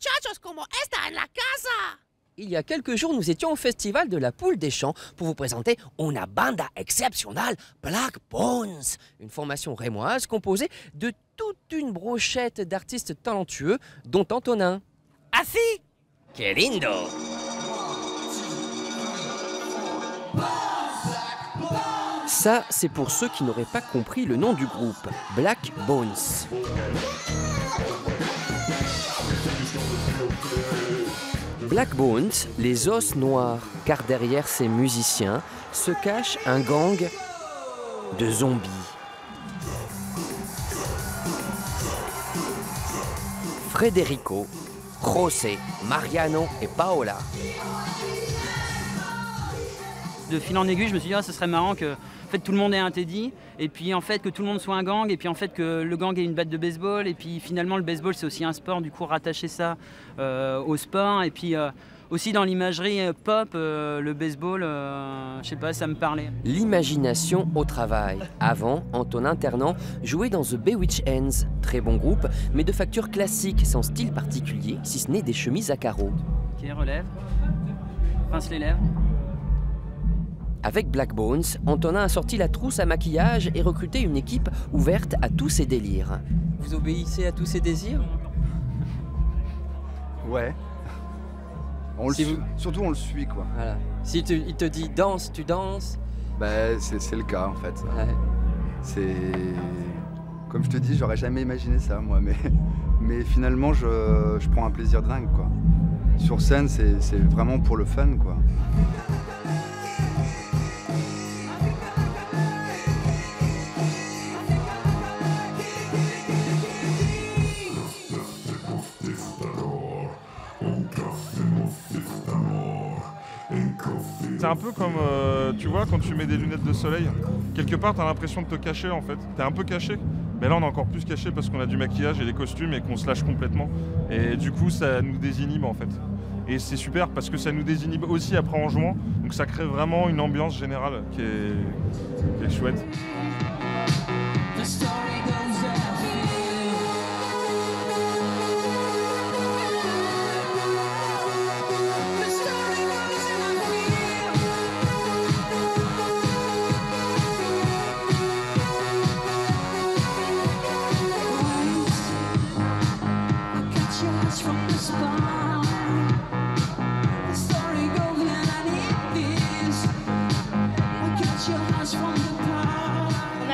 muchachos como esta en la casa. Il y a quelques jours, nous étions au festival de la Poule des Champs pour vous présenter una banda exceptionnelle, Black Bones, une formation rémoise composée de toute une brochette d'artistes talentueux, dont Antonin. Así. Que lindo Ça, c'est pour ceux qui n'auraient pas compris le nom du groupe, Black Bones. Black Bones, les os noirs, car derrière ces musiciens se cache un gang de zombies. Federico, José, Mariano et Paola. De fil en aiguille, je me suis dit, ah, ce serait marrant que fait, tout le monde ait un Teddy, et puis en fait que tout le monde soit un gang, et puis en fait que le gang ait une batte de baseball, et puis finalement le baseball c'est aussi un sport, du coup rattacher ça euh, au sport, et puis euh, aussi dans l'imagerie euh, pop, euh, le baseball, euh, je sais pas, ça me parlait. L'imagination au travail. Avant, Antonin Ternant jouait dans The Bewitch Ends, très bon groupe, mais de facture classique, sans style particulier, si ce n'est des chemises à carreaux. Ok, relève, pince les lèvres. Avec Black Bones, Antonin a sorti la trousse à maquillage et recruté une équipe ouverte à tous ses délires. Vous obéissez à tous ses désirs? Ouais. On le Si suit- vous- Surtout on le suit quoi. Voilà. Si tu- il te dit danse, tu danses. Bah c'est le cas en fait. Ouais. C'est comme je te dis, j'aurais jamais imaginé ça moi, mais mais finalement je, je prends un plaisir dingue quoi. Sur scène c'est c'est vraiment pour le fun quoi. C'est un peu comme, euh, tu vois, quand tu mets des lunettes de soleil. Quelque part, t'as l'impression de te cacher en fait. T'es un peu caché. Mais là, on est encore plus caché parce qu'on a du maquillage et des costumes et qu'on se lâche complètement. Et du coup, ça nous désinhibe en fait. Et c'est super parce que ça nous désinhibe aussi après en jouant. Donc ça crée vraiment une ambiance générale qui est, qui est chouette.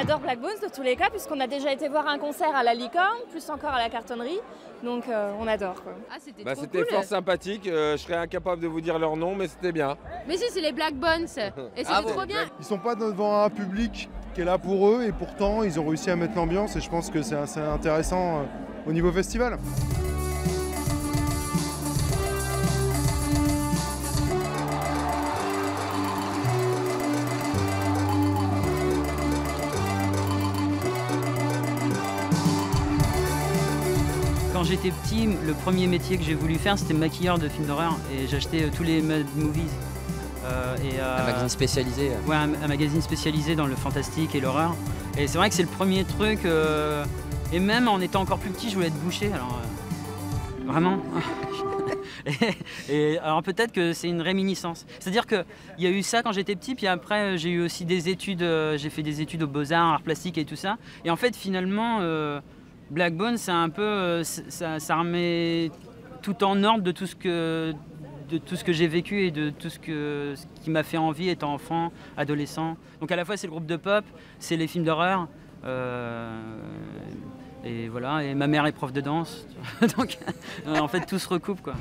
Adore Black Bones de tous les cas, puisqu'on a déjà été voir un concert à la Licorne, plus encore à la cartonnerie. Donc euh, on adore. Quoi. Ah, c'était Bah, c'était cool. fort sympathique, euh, je serais incapable de vous dire leur nom, mais c'était bien. Mais si, c'est les Black Bones. Et c'était Bravo. trop bien. Ils sont pas devant un public qui est là pour eux et pourtant ils ont réussi à mettre l'ambiance et je pense que c'est assez intéressant euh, au niveau festival. Quand j'étais petit, le premier métier que j'ai voulu faire, c'était maquilleur de films d'horreur et j'achetais euh, tous les mad movies. Euh, et, euh, Un magazine spécialisé. Ouais, un, un magazine spécialisé dans le fantastique et l'horreur. Et c'est vrai que c'est le premier truc. euh, et même en étant encore plus petit, je voulais être boucher. Alors, vraiment. et, et alors peut-être que c'est une réminiscence. C'est-à-dire qu'il y a eu ça quand j'étais petit, puis après j'ai eu aussi des études. j'ai fait des études aux beaux-arts, arts plastiques et tout ça. Et en fait, finalement, Blackbone, c'est un peu. euh, ça, remet tout en ordre de tout ce que j'ai vécu et de tout ce, que, qui m'a fait envie étant enfant, adolescent. Donc à la fois c'est le groupe de pop, c'est les films d'horreur. euh, et voilà, et ma mère est prof de danse. Donc euh, en fait tout se recoupe quoi.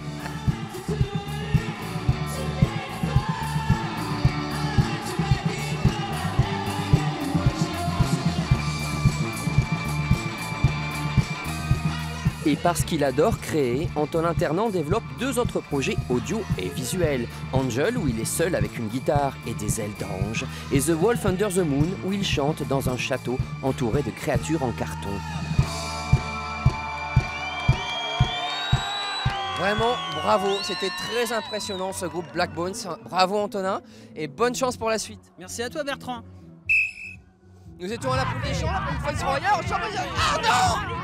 Et parce qu'il adore créer, Antonin Ternant développe deux autres projets audio et visuels. Angel, où il est seul avec une guitare et des ailes d'ange, et The Wolf Under the Moon, où il chante dans un château entouré de créatures en carton. Vraiment, bravo, c'était très impressionnant ce groupe Black Bones. Bravo Antonin, et bonne chance pour la suite. Merci à toi Bertrand. Nous étions à la poule des champs, la ils seront ailleurs, au champ- Ah non